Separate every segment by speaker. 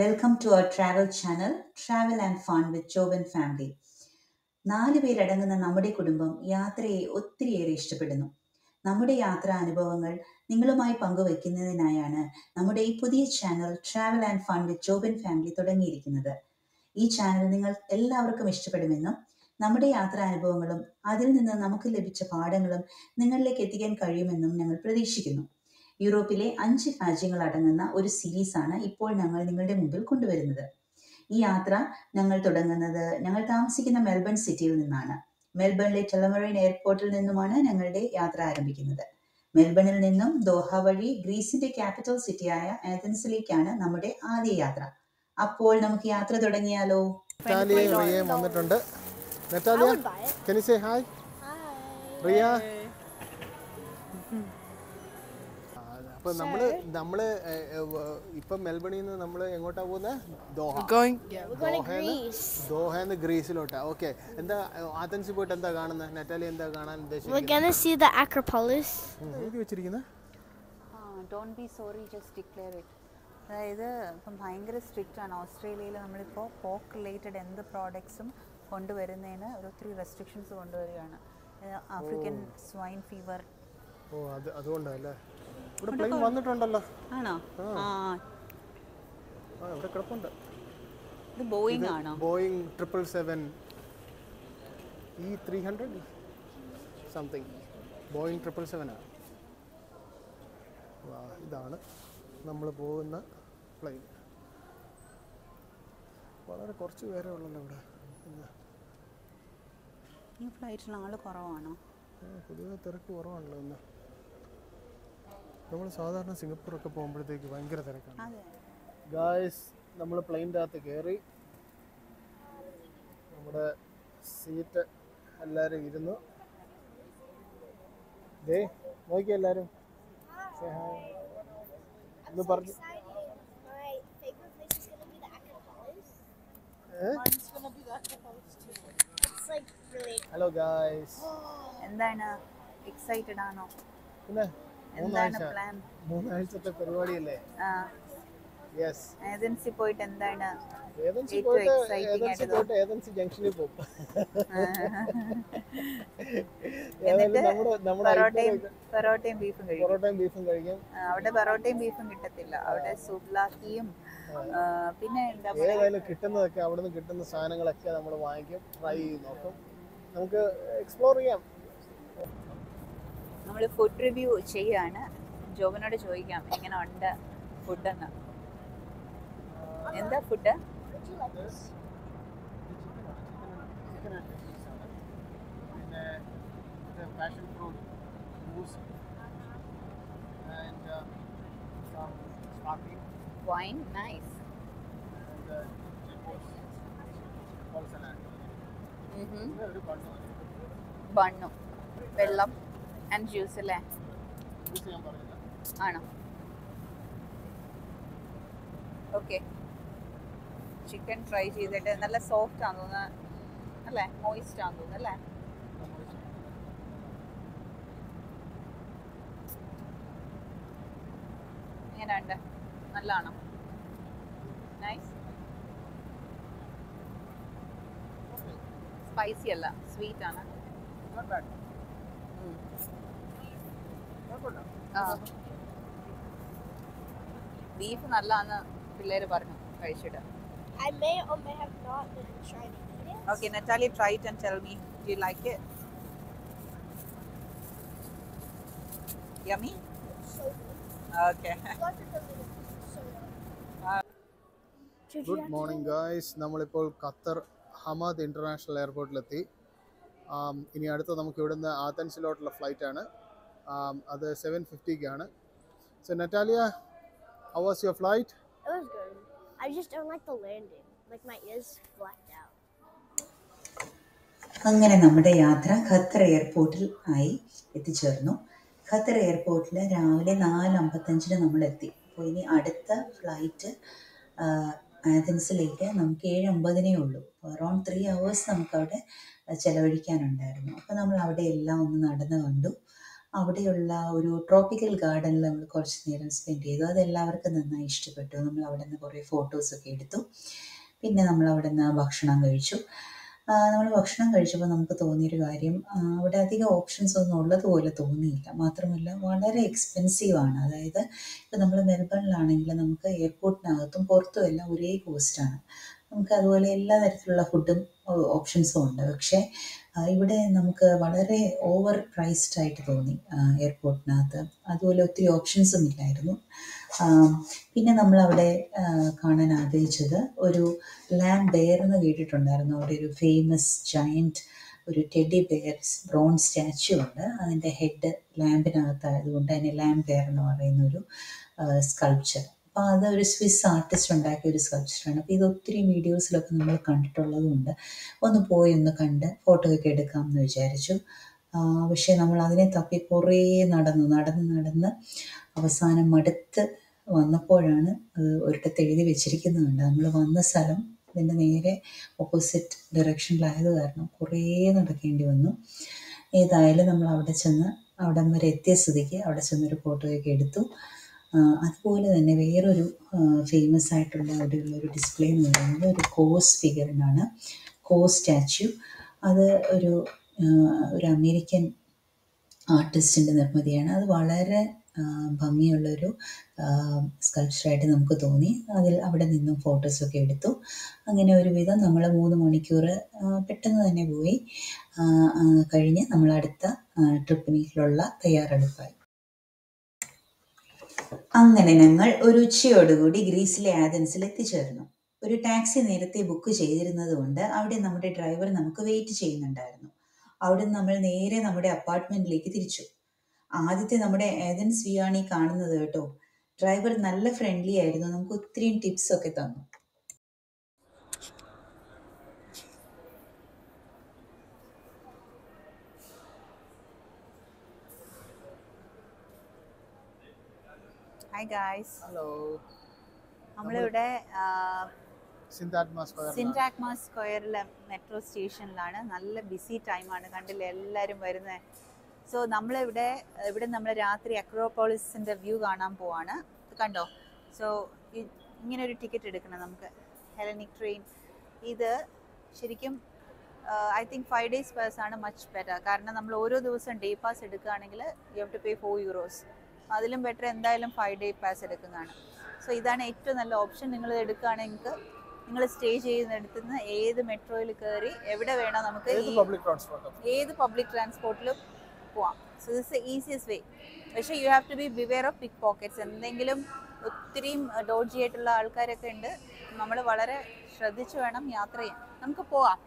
Speaker 1: Hello to our travel channel travel and fun with Joban family നാല് പേരടങ്ങുന്ന നമ്മുടെ കുടുംബം യാത്രയെ ഒത്തിരിയേറെ ഇഷ്ടപ്പെടുന്നു. നമ്മുടെ യാത്രാ അനുഭവങ്ങൾ നിങ്ങളുമായി പങ്കുവയ്ക്കുന്നതിനായാണ് നമ്മുടെ ഈ പുതിയ channel travel and fun with Joban family തുടങ്ങിയിരിക്കുന്നത്. ഈ ചാനൽ നിങ്ങൾ എല്ലാവർക്കും ഇഷ്ടപ്പെടുമെന്നും നമ്മുടെ യാത്രാ അനുഭവങ്ങളും അതിൽ നിന്ന് നമുക്ക് ലഭിച്ച പാഠങ്ങളും നിങ്ങളിലേക്ക് എത്തിക്കാൻ കഴിയുമെന്നും ഞങ്ങൾ പ്രതീക്ഷിക്കുന്നു. യൂറോപ്പിലെ അഞ്ച് രാജ്യങ്ങൾ അടങ്ങുന്ന ഒരു സീരീസാണ് ഇപ്പോൾ ഞങ്ങൾ നിങ്ങളുടെ മുമ്പിൽ കൊണ്ടുവരുന്നത്. ഈ യാത്ര ഞങ്ങൾ തുടങ്ങുന്നത് ഞങ്ങൾ താമസിക്കുന്ന മെൽബൺ സിറ്റിയിൽ നിന്നാണ്. മെൽബണിലെ ടെലമറൈൻ എയർപോർട്ടിൽ നിന്നുമാണ് ഞങ്ങളുടെ യാത്ര ആരംഭിക്കുന്നത്. മെൽബണിൽ നിന്നും ദോഹ വഴി ഗ്രീസിന്റെ ക്യാപിറ്റൽ സിറ്റിയായ ആഥൻസിലേക്കാണ് നമ്മുടെ ആദ്യ യാത്ര. അപ്പോൾ നമുക്ക് യാത്ര തുടങ്ങിയാലോ?
Speaker 2: വന്നിട്ടുണ്ട്. നെറ്റാലിയ കെനിസേ ഹായ് റിയ അപ്പൊ നമ്മൾ നമ്മൾ ഇപ്പൊ മെൽബണിൽ നിന്ന് നമ്മൾ എങ്ങോട്ടാ പോകുന്നത്. ദോഹന്ന് ഗ്രീസിലോട്ടാ. ഓക്കെ. എന്താ ആത്തൻസിൽ പോയിട്ട് എന്താ കാണുന്നത് നെറ്റാലി എന്താ കാണാൻ ഉദ്ദേശിക്കുന്നത്
Speaker 3: അതായത് ഇപ്പം ഭയങ്കര സ്ട്രിക്റ്റ് ആണ്. ഓസ്ട്രേലിയയിൽ നമ്മളിപ്പോൾ പോക്ക് റിലേറ്റഡ് എന്ത് പ്രോഡക്ട്സും കൊണ്ടുവരുന്നതിന് ഒരു ഒത്തിരി റെസ്ട്രിക്ഷൻസ് കൊണ്ടുവരികയാണ്. ആഫ്രിക്കൻ സ്വൈൻ ഫീവർ
Speaker 2: ഓ അത് അതുകൊണ്ടല്ലേ ഇവിടെ പ്ലെയിൻ വന്നിട്ടുണ്ടല്ലോ.
Speaker 3: ആണോ? ആ.
Speaker 2: ഇവിടെ കിടപ്പുണ്ട്.
Speaker 3: ഇത് ബോയിങ് ആണോ?
Speaker 2: Boeing triple seven E three hundred something Boeing triple സെവനാണ് ഇതാണ് നമ്മൾ പോകുന്ന പ്ലെയിൻ വളരെ കുറച്ച് പേരേ ഉള്ളല്ലോ ഇവിടെ.
Speaker 3: ഈ ഫ്ലൈറ്റിൽ ആൾ കുറവാണോ?
Speaker 2: പുതിയ പൊതുവെ തിരക്ക് കുറവാണല്ലോ ഇന്ന്. നമ്മൾ സാധാരണ സിംഗപ്പൂറൊക്കെ പോകുമ്പോഴത്തേക്ക് ഭയങ്കര തിരക്കാണ്.
Speaker 3: അതെ.
Speaker 2: ഗായ്സ് നമ്മൾ പ്ലെയിന്റെ അകത്ത് കയറി നമ്മുടെ സീറ്റ് എല്ലാവരും ഇരുന്നു. ദേ നോക്കി എല്ലാവരും. ഒന്ന് പറഞ്ഞു ഹലോ ഗായ്സ്
Speaker 3: എന്താണ്? എക്സൈറ്റഡ് ആണോ?
Speaker 2: പിന്നെ?
Speaker 3: എന്താണ് പ്ലാൻ
Speaker 2: മൂന്നാഴ്ചത്തെ പരിപാടിയല്ലേ? യെസ്
Speaker 3: ഏജൻസി പോയിട്ട് എന്താണ് ഏജൻസി
Speaker 2: പോയിട്ട് ഏതൻസി ജംഗ്ഷനിൽ പോകും.
Speaker 3: പൊറോട്ടയും ബീഫും കഴിക്കും.
Speaker 2: പൊറോട്ടയും ബീഫും കഴിക്കും.
Speaker 3: അവിടെ പൊറോട്ടയും ബീഫും കിട്ടത്തില്ല. അവിടെ സുബ്ലാക്കിയും പിന്നെ
Speaker 2: ഏതായാലും കിട്ടുന്നതൊക്കെ അവിടെ നിന്ന് കിട്ടുന്ന സാധനങ്ങളൊക്കെ നമ്മൾ വാങ്ങിക്കും ട്രൈ ചെയ്ത് നോക്കും. നമുക്ക് എക്സ്പ്ലോർ ചെയ്യാം.
Speaker 3: നമ്മൾ ഫുഡ് റിവ്യൂ ചെയ്യാണ്. ജോബിനോട് ചോദിക്കാം എങ്ങനെ ഉണ്ട് ഫുഡെന്ന്? എന്താ
Speaker 2: food? Sparkling
Speaker 3: wine nice
Speaker 2: and cold salad പിന്നെ ഒരു ബണ്ണ്
Speaker 3: ബണ്ണും വെള്ളം. ആൻഡ് ജ്യൂസ് അല്ലേ? ആണോ? ഓക്കെ ചിക്കൻ ഫ്രൈ ചെയ്തിട്ട് നല്ല സോഫ്റ്റ് ആണെന്ന് അല്ലേ? മോയിസ്റ്റ് ആണെന്ന് തോന്നുന്നു അല്ലേ? എങ്ങനെയുണ്ട് നല്ലതാണോ? നൈസ് സ്പൈസി അല്ല. സ്വീറ്റ് ആണ്.
Speaker 2: നോട്ട് ബാഡ്
Speaker 3: ബീഫ് നല്ലതാന്ന് പിള്ളേര് പറഞ്ഞു കഴിച്ചിട്ട്
Speaker 4: I may or may have not been trying to eat it.
Speaker 3: Okay, Natalie, try it and tell me. Do you like it? Yummy?
Speaker 4: So good.
Speaker 3: Okay.
Speaker 4: Lots of them so good.
Speaker 2: Good morning guys നമ്മളിപ്പോൾ Qatar Hamad international എയർപോർട്ടിലെത്തി ആം, ഇനി അടുത്ത നമുക്ക് ഇവിടുന്ന് ആത്തൻസിലോട്ടുള്ള ഫ്ലൈറ്റാണ് അത് seven ഫിഫ്റ്റിക്കാണ് so Natalia how was your flight
Speaker 4: It was good. I just don't like the landing. Like my ears flapped out.
Speaker 1: അങ്ങനെ നമ്മുടെ യാത്ര ഖത്തർ എയർപോർട്ടിൽ ആയി എത്തിച്ചേർന്നു ഖത്തർ എയർപോർട്ടിൽ രാവിലെ നാല് അമ്പത്തഞ്ചിന് നമ്മൾ എത്തി അപ്പോൾ ഇനി അടുത്ത ഫ്ലൈറ്റ് ആഥൻസിലേക്ക് നമുക്ക് ഏഴ് അമ്പതിനേ ഉള്ളൂ. അറൗണ്ട് ത്രീ അവേഴ്സ് നമുക്ക് അവിടെ ചെലവഴിക്കാനുണ്ടായിരുന്നു. അപ്പോൾ നമ്മൾ അവിടെ എല്ലാം ഒന്ന് നടന്നു കണ്ടു. അവിടെയുള്ള ഒരു ട്രോപ്പിക്കൽ ഗാർഡനിൽ നമ്മൾ കുറച്ച് നേരം സ്പെൻഡ് ചെയ്തു. അതെല്ലാവർക്കും നന്നായി ഇഷ്ടപ്പെട്ടു. നമ്മൾ അവിടെ നിന്ന് കുറേ ഫോട്ടോസൊക്കെ എടുത്തു. പിന്നെ നമ്മൾ അവിടെ നിന്ന് ഭക്ഷണം കഴിച്ചു. നമ്മൾ ഭക്ഷണം കഴിച്ചപ്പോൾ നമുക്ക് തോന്നിയൊരു കാര്യം അവിടെ അധികം ഓപ്ഷൻസ് ഒന്നും ഉള്ളതുപോലെ തോന്നിയില്ല. മാത്രമല്ല വളരെ എക്സ്പെൻസീവ് ആണ്. അതായത് ഇപ്പം നമ്മൾ മെൽബണിലാണെങ്കിൽ നമുക്ക് എയർപോർട്ടിനകത്തും പുറത്തും എല്ലാം ഒരേ കോസ്റ്റാണ് നമുക്ക് അതുപോലെ എല്ലാ തരത്തിലുള്ള ഫുഡും ഓപ്ഷൻസും ഉണ്ട്. പക്ഷേ ഇവിടെ നമുക്ക് വളരെ ഓവർ പ്രൈസ്ഡ് ആയിട്ട് തോന്നി എയർപോർട്ടിനകത്ത് അതുപോലെ ഒത്തിരി ഓപ്ഷൻസും ഇല്ലായിരുന്നു. പിന്നെ നമ്മൾ അവിടെ കാണാൻ ആഗ്രഹിച്ചത് ഒരു ലാൻഡ് ബെയർ എന്ന് കേട്ടിട്ടുണ്ടായിരുന്നു. അവിടെ ഒരു ഫേമസ് ജയന്റ് ഒരു ടെഡി ബെയർ ബ്രോൺസ് സ്റ്റാച്യു ഉണ്ട്. അതിന്റെ ഹെഡ് ലാമ്പിനകത്തായതുകൊണ്ട് അതിന് ലാമ്പ് ബെയർ എന്ന് പറയുന്ന ഒരു സ്കൾപ്ചർ അപ്പോൾ അത് ഒരു സ്വിസ് ആർട്ടിസ്റ്റ് ഉണ്ടാക്കിയ ഒരു സ്കൾപ്ചറാണ് അപ്പോൾ ഇത് ഒത്തിരി വീഡിയോസിലൊക്കെ നമ്മൾ കണ്ടിട്ടുള്ളതുണ്ട്. ഒന്ന് പോയി ഒന്ന് കണ്ട് ഫോട്ടോയൊക്കെ എടുക്കാമെന്ന് വിചാരിച്ചു. ആ, പക്ഷേ നമ്മൾ അതിനെ തപ്പി കുറേ നടന്നു നടന്ന് നടന്ന് അവസാനം മടുത്ത് വന്നപ്പോഴാണ് ഒരിടത്ത് എഴുതി വെച്ചിരിക്കുന്നുണ്ട്. നമ്മൾ വന്ന സ്ഥലം ഇതിന്റെ നേരെ ഓപ്പോസിറ്റ് ഡയറക്ഷനിലായത് കാരണം കുറേ നടക്കേണ്ടി വന്നു. ഏതായാലും നമ്മൾ അവിടെ ചെന്ന് അവിടം വരെ എത്തിയ സ്ഥിതിക്ക് അവിടെ ചെന്നൊരു ഫോട്ടോയൊക്കെ എടുത്തു. അതുപോലെ തന്നെ വേറൊരു ഫേമസ് ആയിട്ടുള്ള അവിടെയുള്ള ഒരു ഡിസ്പ്ലേ എന്ന് പറയുന്നത് ഒരു കോസ് ഫിഗറിനാണ് കോ സ്റ്റാച്യു അത് ഒരു ഒരു അമേരിക്കൻ ആർട്ടിസ്റ്റിന്റെ നിർമ്മിതിയാണ്. അത് വളരെ ഭംഗിയുള്ളൊരു സ്കൾപ്ചറായിട്ട് നമുക്ക് തോന്നി. അതിൽ അവിടെ നിന്നും ഫോട്ടോസൊക്കെ എടുത്തു. അങ്ങനെ ഒരുവിധം നമ്മൾ മൂന്ന് മണിക്കൂർ പെട്ടെന്ന് തന്നെ പോയി. കഴിഞ്ഞ് നമ്മൾ അടുത്ത ട്രിപ്പിനുള്ള തയ്യാറെടുപ്പായി. അങ്ങനെ ഞങ്ങൾ ഒരു ഉച്ചയോടുകൂടി ഗ്രീസിലെ ആഥൻസിൽ എത്തിച്ചേർന്നു. ഒരു ടാക്സി നേരത്തെ ബുക്ക് ചെയ്തിരുന്നതുകൊണ്ട് അവിടെ നമ്മുടെ ഡ്രൈവർ നമുക്ക് വെയിറ്റ് ചെയ്യുന്നുണ്ടായിരുന്നു. അവിടെ നമ്മൾ നേരെ നമ്മുടെ അപ്പാർട്ട്മെന്റിലേക്ക് തിരിച്ചു. ആദ്യത്തെ നമ്മുടെ ഏതൻസ് വ്യൂ ആണ് ഈ കാണുന്നത് കേട്ടോ. ഡ്രൈവർ നല്ല ഫ്രണ്ട്ലി ആയിരുന്നു. നമുക്ക് ഒത്തിരി ടിപ്സ് ഒക്കെ തന്നു.
Speaker 3: ഹായ് ഗായ്സ്
Speaker 2: ഹലോ
Speaker 3: നമ്മളിവിടെ സിൻടാക്മ സ്ക്വയറിലെ മെട്രോ സ്റ്റേഷനിലാണ് നല്ല ബിസി ടൈമാണ് കണ്ടില്ലേ? എല്ലാവരും വരുന്നത് സോ നമ്മളിവിടെ ഇവിടെ നമ്മൾ രാത്രി അക്രോപോളിസിന്റെ വ്യൂ കാണാൻ പോവാണ്. കണ്ടോ? സോ ഇങ്ങനെ ഒരു ടിക്കറ്റ് എടുക്കണം നമുക്ക്. ഹെലനിക് ട്രെയിൻ ഇത് ശരിക്കും I think five days pass ആണ് മച്ച് ബെറ്റർ കാരണം നമ്മൾ ഓരോ ദിവസം ഡേ പാസ് എടുക്കുകയാണെങ്കിൽ you have to pay four euros അതിലും ബെറ്റർ എന്തായാലും ഫൈവ് ഡേ പാസ് എടുക്കുന്നതാണ്. സോ ഇതാണ് ഏറ്റവും നല്ല ഓപ്ഷൻ നിങ്ങൾ എടുക്കുകയാണെങ്കിൽ നിങ്ങൾ സ്റ്റേ ചെയ്യുന്നിടത്ത് നിന്ന് ഏത് മെട്രോയിൽ കയറി എവിടെ വേണോ നമുക്ക്
Speaker 2: ഏത് പബ്ലിക്
Speaker 3: ട്രാൻസ്പോർട്ടിലും പോവാം. സോ ദിസ് ഈസിയസ്റ്റ് വേ പക്ഷേ you have to be beware of pickpockets എന്തെങ്കിലും ഒത്തിരിയും ഡോഡ്ജി ആയിട്ടുള്ള ആൾക്കാരൊക്കെ ഉണ്ട്. നമ്മൾ വളരെ ശ്രദ്ധിച്ചു വേണം യാത്ര ചെയ്യാൻ. നമുക്ക് പോവാം.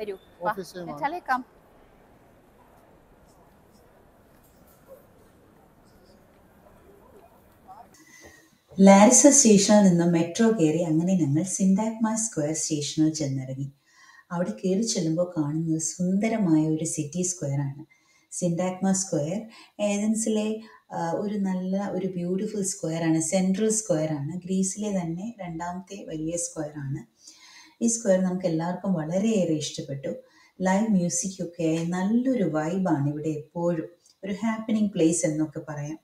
Speaker 3: വരൂ.
Speaker 2: ഓഫീസ് ടൈമാണ്
Speaker 3: ചലേ കം
Speaker 1: ലാരിസ സ്റ്റേഷനിൽ നിന്ന് മെട്രോ കയറി അങ്ങനെ ഞങ്ങൾ സിൻഡാക്മ സ്ക്വയർ സ്റ്റേഷനിൽ ചെന്നിറങ്ങി. അവിടെ കയറി ചെല്ലുമ്പോൾ കാണുന്നത് സുന്ദരമായ ഒരു സിറ്റി സ്ക്വയർ ആണ്. സിൻഡാക്മ സ്ക്വയർ ഏതൻസിലെ ഒരു നല്ല ഒരു ബ്യൂട്ടിഫുൾ സ്ക്വയർ ആണ്. സെൻട്രൽ സ്ക്വയർ ആണ്. ഗ്രീസിലെ തന്നെ രണ്ടാമത്തെ വലിയ സ്ക്വയർ ആണ്. ഈ സ്ക്വയർ നമുക്ക് എല്ലാവർക്കും വളരെയേറെ ഇഷ്ടപ്പെട്ടു. ലൈവ് മ്യൂസിക്കൊക്കെ നല്ലൊരു വൈബാണ് ഇവിടെ എപ്പോഴും. ഒരു ഹാപ്പനിങ് പ്ലേസ് എന്നൊക്കെ പറയാം.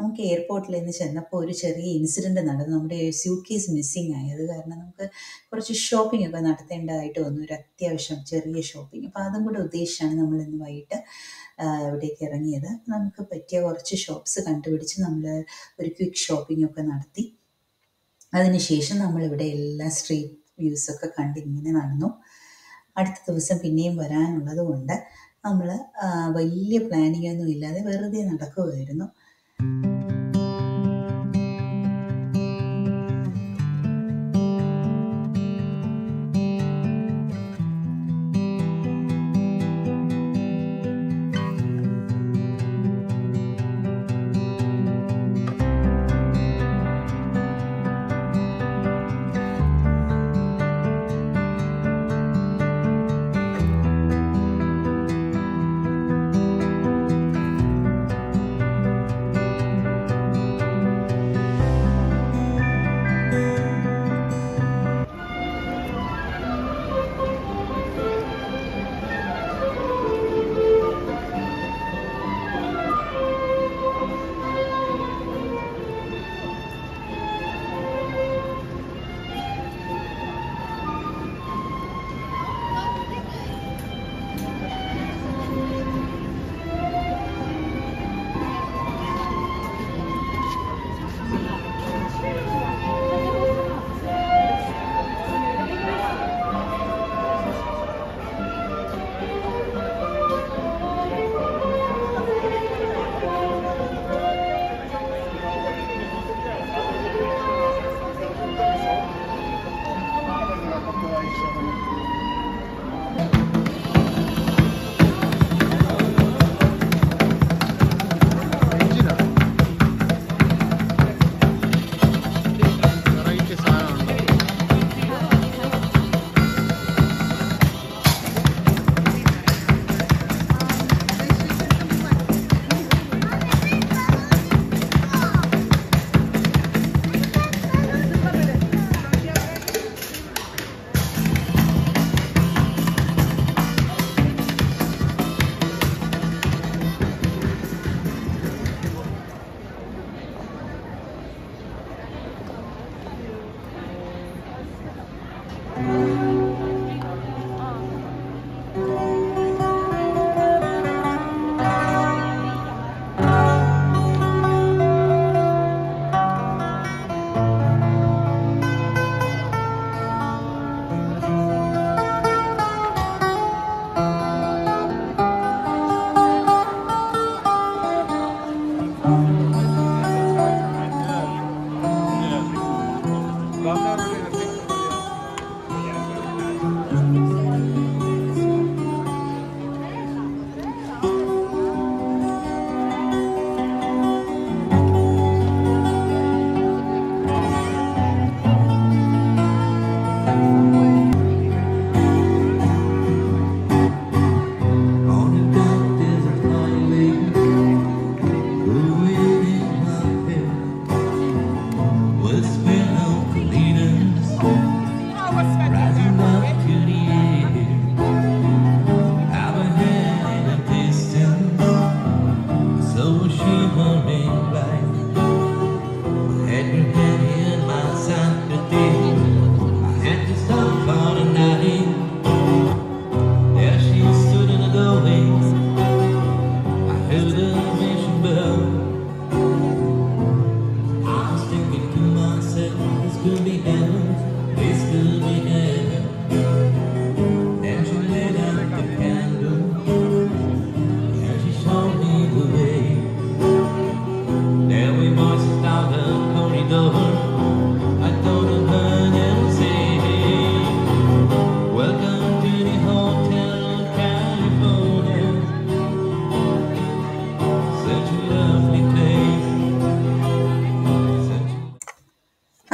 Speaker 1: നമുക്ക് എയർപോർട്ടിൽ നിന്ന് ചെന്നപ്പോൾ ഒരു ചെറിയ ഇൻസിഡന്റ് നടന്നു. നമ്മുടെ സ്യൂട്ട് കേസ് മിസ്സിങ് ആയി. അത് കാരണം നമുക്ക് കുറച്ച് ഷോപ്പിംഗ് ഒക്കെ നടത്തേണ്ടതായിട്ട് വന്നു. ഒരു അത്യാവശ്യം ചെറിയ ഷോപ്പിംഗ് അപ്പോൾ അതും കൂടെ ഉദ്ദേശിച്ചാണ് നമ്മൾ ഇന്ന് വൈകിട്ട് ഇവിടേക്ക് ഇറങ്ങിയത്. നമുക്ക് പറ്റിയ കുറച്ച് ഷോപ്സ് കണ്ടുപിടിച്ച് നമ്മൾ ഒരു ക്വിക്ക് ഷോപ്പിംഗ് ഒക്കെ നടത്തി. അതിനുശേഷം നമ്മളിവിടെ എല്ലാ സ്ട്രീറ്റ് വ്യൂസ് ഒക്കെ കണ്ട് ഇങ്ങനെ നടന്നു. അടുത്ത ദിവസം പിന്നെയും വരാനുള്ളത് കൊണ്ട് നമ്മൾ വലിയ പ്ലാനിങ് ഒന്നും ഇല്ലാതെ വെറുതെ നടക്കുകയായിരുന്നു
Speaker 5: seven, eight. so special.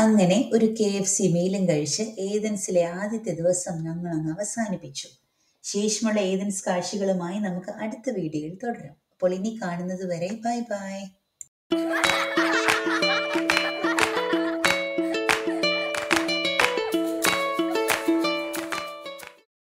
Speaker 1: അങ്ങനെ ഒരു കെ എഫ് സി മീലും കഴിച്ച് ഏതൻസിലെ ആദ്യത്തെ ദിവസം ഞങ്ങളങ്ങ് അവസാനിപ്പിച്ചു. ശേഷമുള്ള ഏതൻസ് കാഴ്ചകളുമായി നമുക്ക് അടുത്ത വീഡിയോയിൽ തുടരാം. അപ്പോൾ ഇനി കാണുന്നത് വരെ ബൈ ബൈ.